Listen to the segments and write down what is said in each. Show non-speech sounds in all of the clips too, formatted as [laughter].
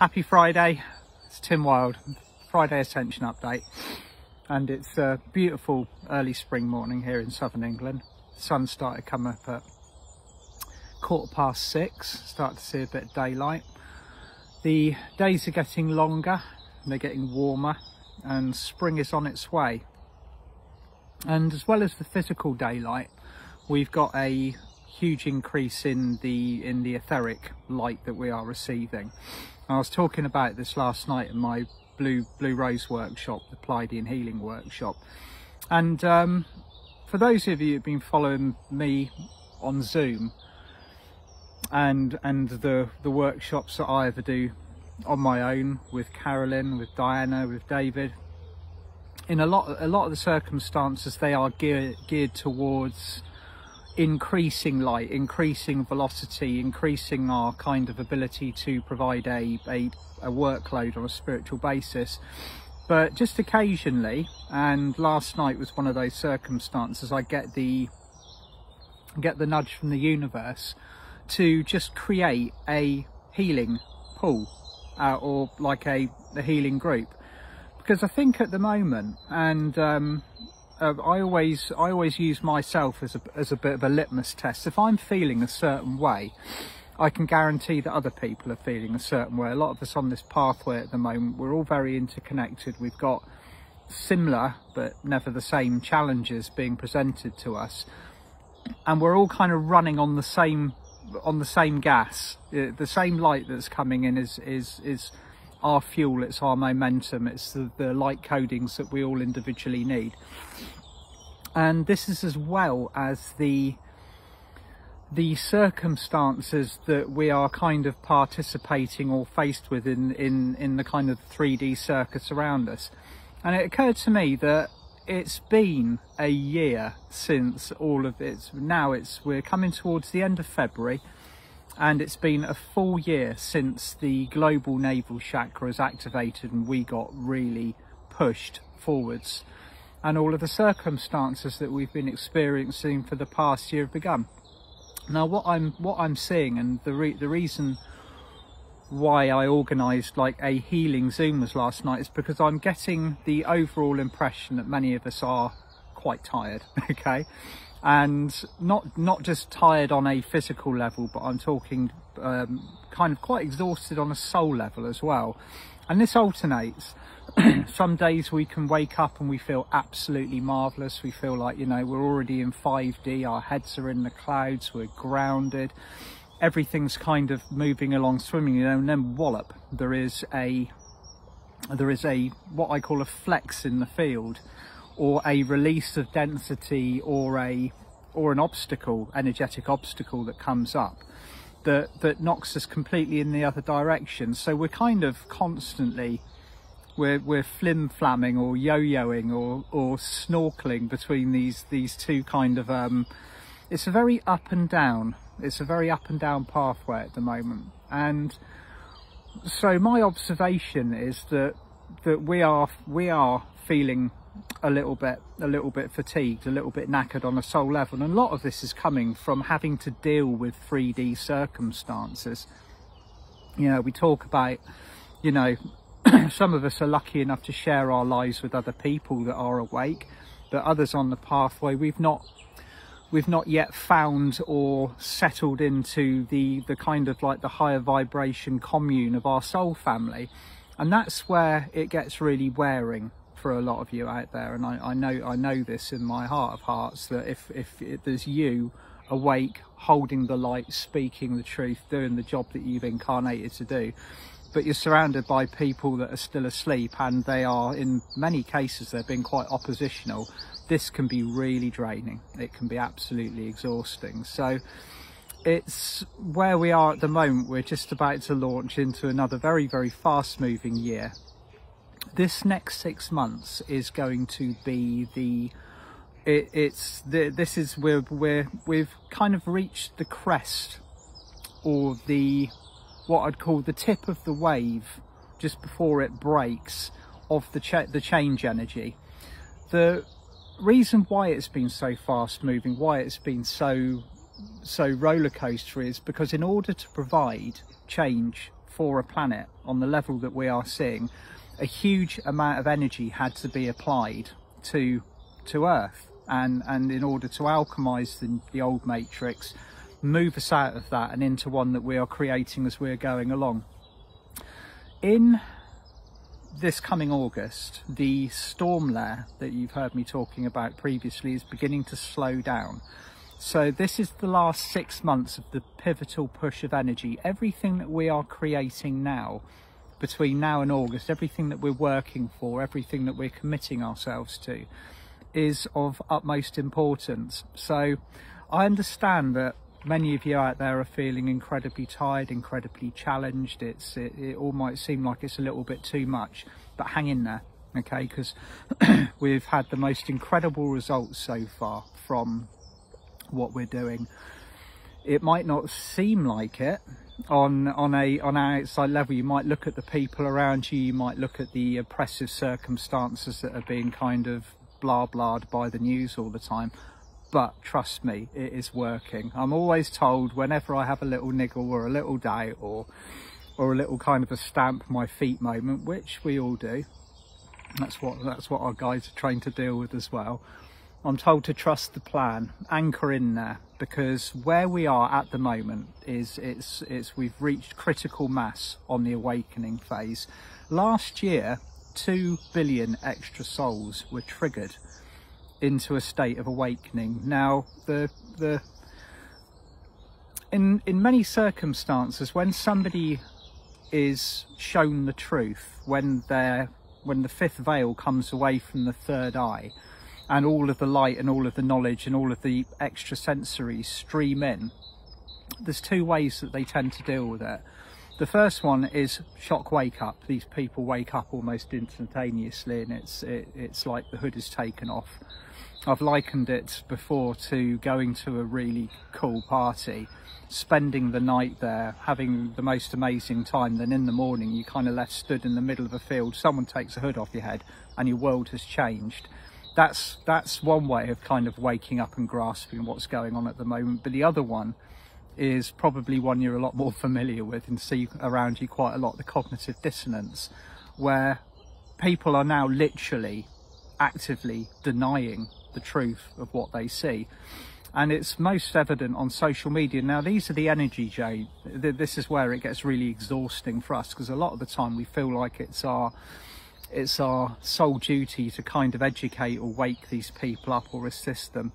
Happy Friday, it's Tim Whild, Friday Ascension update. And it's a beautiful early spring morning here in southern England. Sun started to come up at quarter past six, start to see a bit of daylight. The days are getting longer, they're getting warmer, and spring is on its way. And as well as the physical daylight, we've got a huge increase in the in the etheric light that we are receiving. I was talking about this last night in my blue blue rose workshop, the Pleiadian healing workshop, and um, for those of you who've been following me on Zoom and and the the workshops that I ever do on my own with Carolyn, with Diana, with David. In a lot a lot of the circumstances, they are geared geared towards increasing light, increasing velocity, increasing our kind of ability to provide a, a, a workload on a spiritual basis. But just occasionally, and last night was one of those circumstances, I get the get the nudge from the universe to just create a healing pool uh, or like a, a healing group because I think at the moment and um, uh, I always I always use myself as a, as a bit of a litmus test. If I'm feeling a certain way, I can guarantee that other people are feeling a certain way. A lot of us on this pathway at the moment, we're all very interconnected. We've got similar but never the same challenges being presented to us, and we're all kind of running on the same on the same gas. The same light that's coming in is is is our fuel, it's our momentum, it's the, the light codings that we all individually need. And this is as well as the the circumstances that we are kind of participating or faced with in, in, in the kind of 3D circuits around us. And it occurred to me that it's been a year since all of it. Now it's we're coming towards the end of February and it's been a full year since the global navel chakra was activated and we got really pushed forwards. And all of the circumstances that we've been experiencing for the past year have begun. Now what i'm what i'm seeing and the re the reason why i organized like a healing zoom was last night is because i'm getting the overall impression that many of us are quite tired [laughs] okay and not not just tired on a physical level but i'm talking um, kind of quite exhausted on a soul level as well. And this alternates. [clears throat] Some days we can wake up and we feel absolutely marvelous we feel like you know we're already in 5d our heads are in the clouds we're grounded. Everything's kind of moving along swimming you know and then wallop there is a there is a what i call a flex in the field or a release of density or a or an obstacle, energetic obstacle that comes up that that knocks us completely in the other direction. So we're kind of constantly we're we're flim flamming or yo-yoing or or snorkeling between these these two kind of um it's a very up and down it's a very up and down pathway at the moment and so my observation is that that we are we are feeling a little bit a little bit fatigued a little bit knackered on a soul level. And a lot of this is coming from having to deal with 3d circumstances. You know we talk about you know [clears throat] some of us are lucky enough to share our lives with other people that are awake but others on the pathway we've not we've not yet found or settled into the the kind of like the higher vibration commune of our soul family. And that's where it gets really wearing for a lot of you out there and I, I, know I know this in my heart of hearts that if, if, if there's you awake holding the light speaking the truth doing the job that you've incarnated to do but you're surrounded by people that are still asleep and they are in many cases they've been quite oppositional this can be really draining. It can be absolutely exhausting. So it's where we are at the moment. We're just about to launch into another very very fast moving year this next six months is going to be the it, it's the, this is where we're we've kind of reached the crest or the what I'd call the tip of the wave just before it breaks of the ch the change energy. The reason why it's been so fast moving why it's been so so roller coaster is because in order to provide change for a planet on the level that we are seeing, a huge amount of energy had to be applied to to Earth, and and in order to alchemize the, the old matrix, move us out of that and into one that we are creating as we're going along. In this coming August, the storm layer that you've heard me talking about previously is beginning to slow down. So this is the last six months of the pivotal push of energy. Everything that we are creating now, between now and August, everything that we're working for, everything that we're committing ourselves to, is of utmost importance. So I understand that many of you out there are feeling incredibly tired, incredibly challenged. It's it, it all might seem like it's a little bit too much, but hang in there, okay? Because [clears throat] we've had the most incredible results so far from what we're doing. It might not seem like it on on a on an outside level. You might look at the people around you. You might look at the oppressive circumstances that are being kind of blah blahed by the news all the time but trust me, it is working. I'm always told whenever I have a little niggle or a little doubt or or a little kind of a stamp my feet moment, which we all do. That's what that's what our guides are trained to deal with as well. I'm told to trust the plan, anchor in there, because where we are at the moment is it's it's we've reached critical mass on the awakening phase. Last year, two billion extra souls were triggered into a state of awakening. Now, the the in in many circumstances, when somebody is shown the truth, when they're when the fifth veil comes away from the third eye, and all of the light and all of the knowledge and all of the extra sensory stream in, there's two ways that they tend to deal with it. The first one is shock wake up. These people wake up almost instantaneously, and it's it, it's like the hood is taken off I've likened it before to going to a really cool party, spending the night there, having the most amazing time. Then in the morning, you kind of left stood in the middle of a field. Someone takes a hood off your head, and your world has changed. That's that's one way of kind of waking up and grasping what's going on at the moment. But the other one is probably one you're a lot more [laughs] familiar with and see around you quite a lot: the cognitive dissonance, where people are now literally actively denying the truth of what they see. And it's most evident on social media. Now, these are the energy, Jay. This is where it gets really exhausting for us because a lot of the time we feel like it's our it's our sole duty to kind of educate or wake these people up or assist them.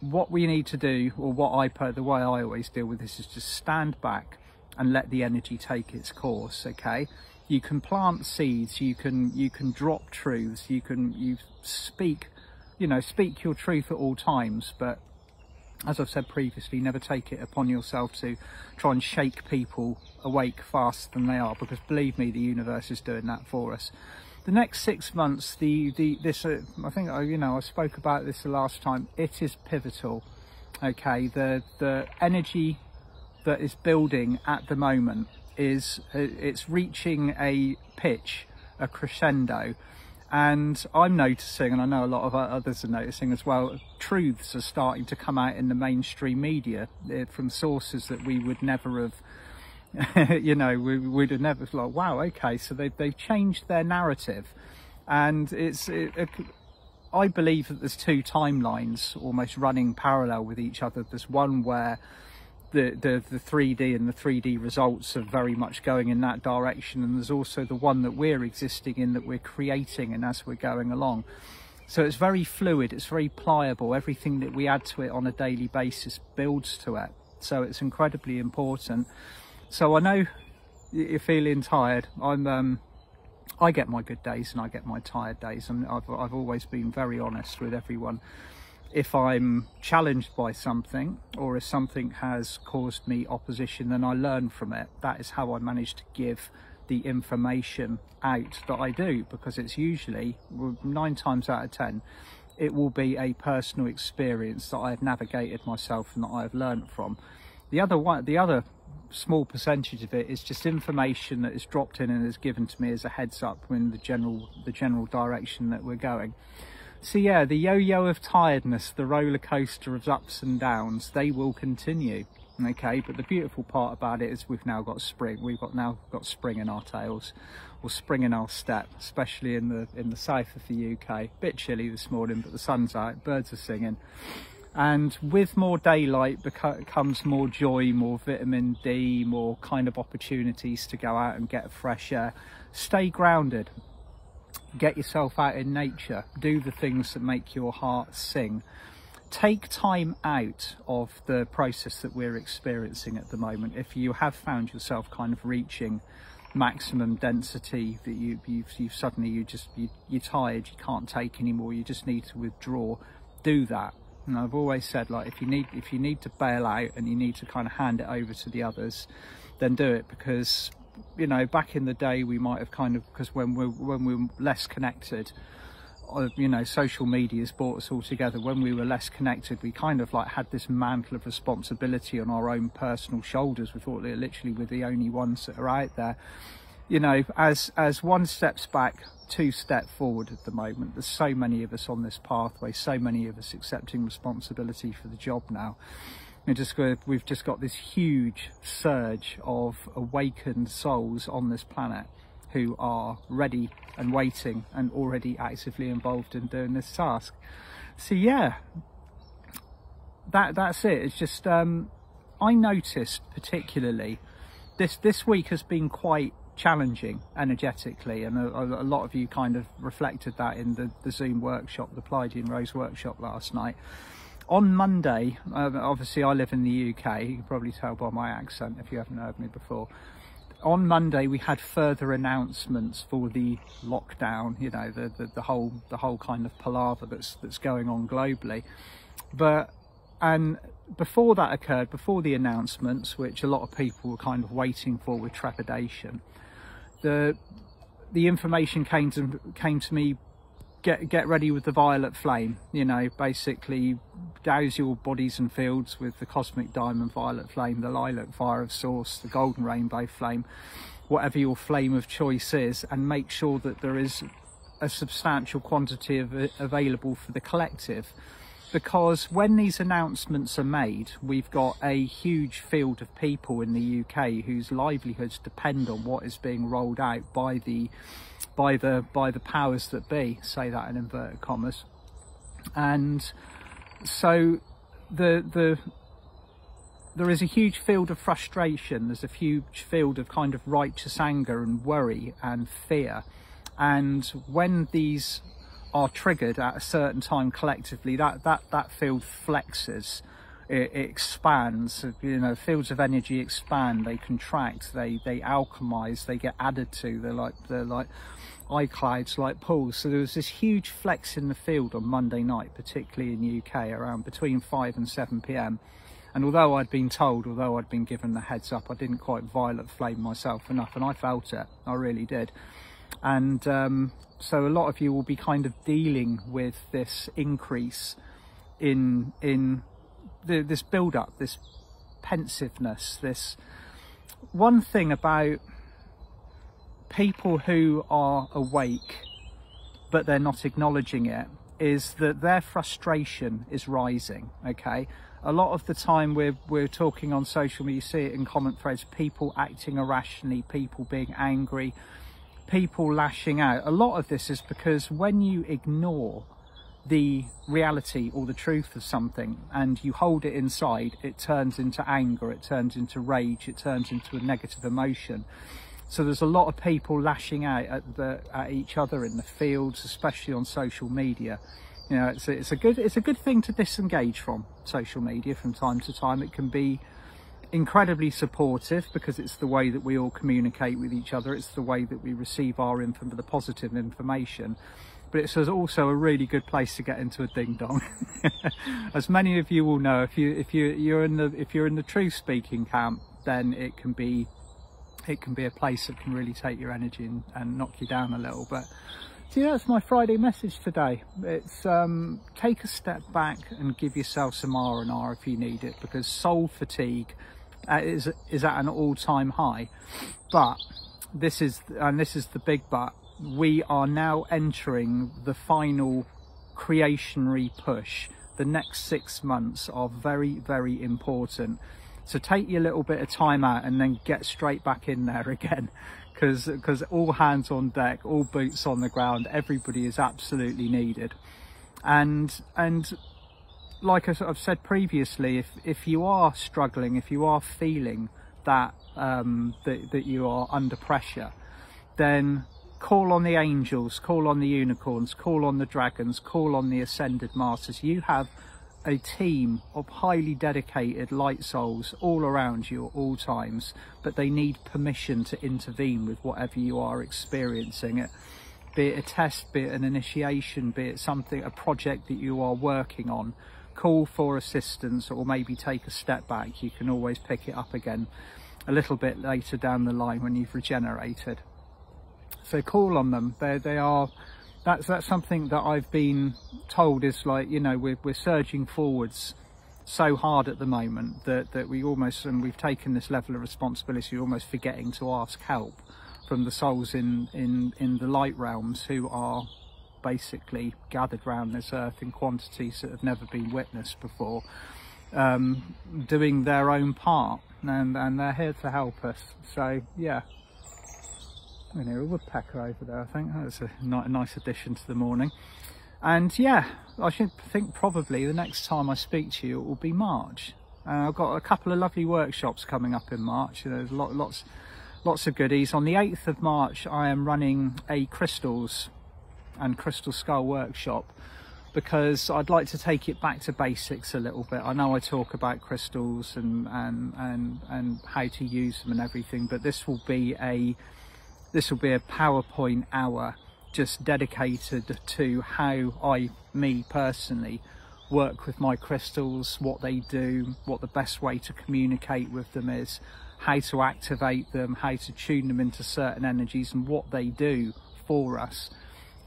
What we need to do, or what I put the way I always deal with this, is just stand back and let the energy take its course. Okay, you can plant seeds, you can you can drop truths, you can you speak you know, speak your truth at all times, but as I've said previously, never take it upon yourself to try and shake people awake faster than they are, because believe me, the universe is doing that for us. The next six months, the the this uh, I think uh, you know I spoke about this the last time. It is pivotal. Okay, the the energy that is building at the moment is uh, it's reaching a pitch, a crescendo and I'm noticing, and I know a lot of others are noticing as well, truths are starting to come out in the mainstream media eh, from sources that we would never have, [laughs] you know, we would have never like, wow, okay, so they've, they've changed their narrative. And it's, it, it, I believe that there's two timelines almost running parallel with each other. There's one where the, the, the 3D and the 3D results are very much going in that direction. And there's also the one that we're existing in that we're creating and as we're going along. So it's very fluid, it's very pliable. Everything that we add to it on a daily basis builds to it. So it's incredibly important. So I know you're feeling tired. I'm, um, I get my good days and I get my tired days. And I've, I've always been very honest with everyone if I'm challenged by something or if something has caused me opposition, then I learn from it. That is how I manage to give the information out that I do because it's usually nine times out of ten it will be a personal experience that I have navigated myself and that I have learned from. The other one, the other small percentage of it is just information that is dropped in and is given to me as a heads up in the general the general direction that we're going. So yeah, the yo-yo of tiredness, the roller coaster of ups and downs, they will continue. okay but the beautiful part about it is we've now got spring we've got now got spring in our tails or spring in our step especially in the in the south of the uk A bit chilly this morning but the sun's out birds are singing and with more daylight comes more joy more vitamin d more kind of opportunities to go out and get fresh air. Stay grounded. Get yourself out in nature. Do the things that make your heart sing. Take time out of the process that we're experiencing at the moment. If you have found yourself kind of reaching maximum density that you you've, you've suddenly you just you, you're tired you can't take anymore you just need to withdraw do that and I've always said like if you need if you need to bail out and you need to kind of hand it over to the others then do it. Because you know back in the day we might have kind of because when we're when we're less connected uh, you know social media has brought us all together. When we were less connected we kind of like had this mantle of responsibility on our own personal shoulders. We thought that literally we're the only ones that are out there you know as as one steps back two step forward at the moment there's so many of us on this pathway so many of us accepting responsibility for the job now we just we've just got this huge surge of awakened souls on this planet who are ready and waiting and already actively involved in doing this task. So yeah, that that's it. It's just um, I noticed particularly this this week has been quite challenging energetically and a, a, lot of you kind of reflected that in the, the Zoom workshop, the Pleiadian Rose workshop last night. On Monday, uh, obviously I live in the UK, you can probably tell by my accent if you haven't heard me before on Monday we had further announcements for the lockdown, you know, the, the, the, whole the whole kind of palaver that's that's going on globally. But and before that occurred, before the announcements, which a lot of people were kind of waiting for with trepidation, the the information came to came to me get get ready with the violet flame you know basically douse your bodies and fields with the cosmic diamond violet flame the lilac fire of source the golden rainbow flame whatever your flame of choice is and make sure that there is a substantial quantity of available for the collective because when these announcements are made we've got a huge field of people in the UK whose livelihoods depend on what is being rolled out by the by the by the powers that be say that in inverted commas. And so the the there is a huge field of frustration. There's a huge field of kind of righteous anger and worry and fear. And when these are triggered at a certain time collectively that that that field flexes it, it, expands you know fields of energy expand they contract they they alchemize they get added to they're like they're like iClouds like pools. So there was this huge flex in the field on Monday night, particularly in UK, around between 5 and 7 pm. And although I'd been told, although I'd been given the heads up, I didn't quite violet flame myself enough, and I felt it. I really did. And um, so a lot of you will be kind of dealing with this increase in in the, this build up, this pensiveness, this one thing about people who are awake but they're not acknowledging it is that their frustration is rising okay? A lot of the time we're we're talking on social media you see it in comment threads people acting irrationally people being angry people lashing out a lot of this is because when you ignore the reality or the truth of something and you hold it inside it turns into anger it turns into rage it turns into a negative emotion so there's a lot of people lashing out at, the, at each other in the fields, especially on social media. You know, it's it's a good it's a good thing to disengage from social media from time to time. It can be incredibly supportive because it's the way that we all communicate with each other. It's the way that we receive our info, the positive information. But it's also a really good place to get into a ding dong. [laughs] As many of you will know, if you if you you're in the if you're in the truth speaking camp, then it can be it can be a place that can really take your energy and, and knock you down a little. But so yeah, that's my Friday message today. It's um, take a step back and give yourself some R and R if you need it, because soul fatigue is is at an all-time high. But this is and this is the big but. We are now entering the final creationary push. The next six months are very very important So take your little bit of time out and then get straight back in there [laughs] again because because all hands on deck, all boots on the ground, everybody is absolutely needed. And and like I've said previously, if if you are struggling, if you are feeling that um, that, that you are under pressure, then call on the angels, call on the unicorns, call on the dragons, call on the ascended masters. You have a team of highly dedicated light souls all around you at all times, but they need permission to intervene with whatever you are experiencing it. Be it a test, be it an initiation, be it something, a project that you are working on. Call for assistance or maybe take a step back. You can always pick it up again a little bit later down the line when you've regenerated. So call on them. They, they are that's that's something that I've been told is like you know we're, we're surging forwards so hard at the moment that that we almost and we've taken this level of responsibility almost forgetting to ask help from the souls in in in the light realms who are basically gathered around this earth in quantities that have never been witnessed before um, doing their own part and and they're here to help us so yeah and hear a woodpecker over there, I think. That's a nice addition to the morning. And yeah, I should think probably the next time I speak to you, it will be March. Uh, I've got a couple of lovely workshops coming up in March. You know, there's lot, lots, lots of goodies. On the 8th of March, I am running a crystals and crystal skull workshop because I'd like to take it back to basics a little bit. I know I talk about crystals and, and, and, and how to use them and everything, but this will be a this will be a PowerPoint hour just dedicated to how I, me personally, work with my crystals, what they do, what the best way to communicate with them is, how to activate them, how to tune them into certain energies and what they do for us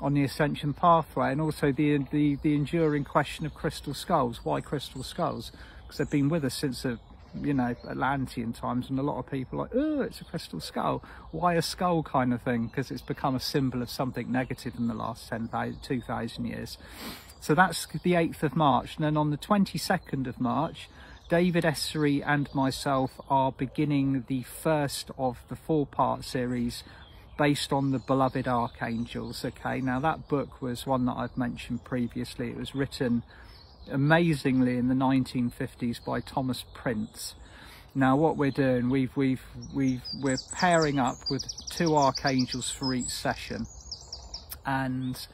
on the ascension pathway and also the the, the enduring question of crystal skulls. Why crystal skulls? Because they've been with us since the you know, Atlantean times, and a lot of people like, oh, it's a crystal skull. Why a skull kind of thing? Because it's become a symbol of something negative in the last 10,000, 2,000 years. So that's the 8th of March. And then on the 22nd of March, David Essery and myself are beginning the first of the four part series based on the beloved archangels. Okay, now that book was one that I've mentioned previously. It was written amazingly in the 1950s by Thomas Printz. Now what we're doing, we've, we've, we've, we're pairing up with two archangels for each session and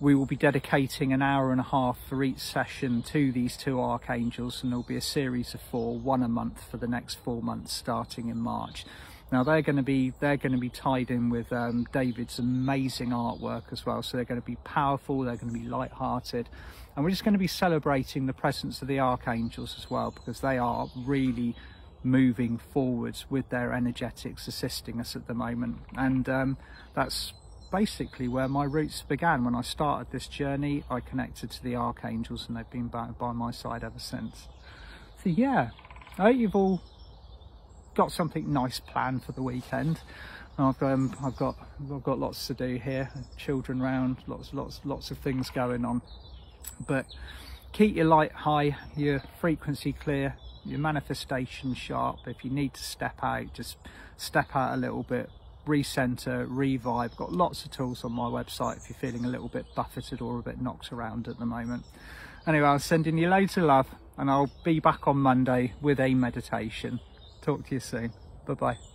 we will be dedicating an hour and a half for each session to these two archangels and there'll be a series of four, one a month for the next four months starting in March. Now they're going to be they're going to be tied in with um, David's amazing artwork as well. So they're going to be powerful. They're going to be light-hearted, and we're just going to be celebrating the presence of the archangels as well because they are really moving forwards with their energetics assisting us at the moment and um, that's basically where my roots began when I started this journey I connected to the archangels and they've been by, by my side ever since so yeah I hope you've all got something nice planned for the weekend. I've, um, I've got I've got lots to do here, children round, lots lots lots of things going on. But keep your light high, your frequency clear, your manifestation sharp. If you need to step out, just step out a little bit, recenter, revive. Got lots of tools on my website if you're feeling a little bit buffeted or a bit knocked around at the moment. Anyway, I'm sending you loads of love and I'll be back on Monday with a meditation. Talk to you soon. Bye bye.